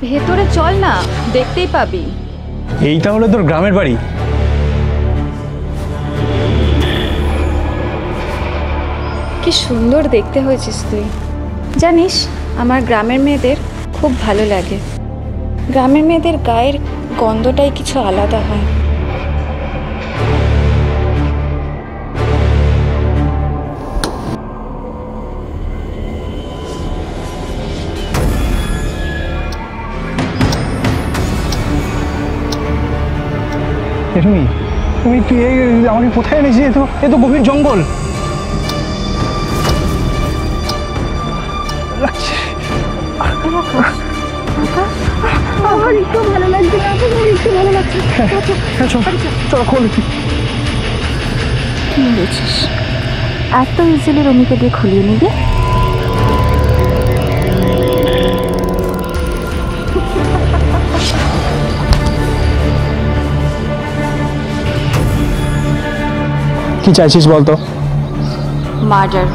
ভেতরে চল না দেখতেই পাবি। এইটা হলো তোর গ্রামের বাড়ি? কি সুন্দর দেখতে হয়েছিস তুই। জানিস আমার গ্রামের মেয়েদের খুব ভালো লাগে। গ্রামের মেয়েদের গায়ের গন্ধটাই কিছু আলাদা হয়। তুমি তুমি তুই এই আমাকে কোথায় এনেছিস এ তো এ তো গভীর জঙ্গল। লাগছে। আমার একটু ভালো লাগছে না আমার একটু ভালো লাগছে হ্যাঁ, চল চল। খোল। কি বলছিস? এত ইজিলি রমিকে দিয়ে খুলিয়ে নিবি? কি চাইছিস বলতো মার্ডার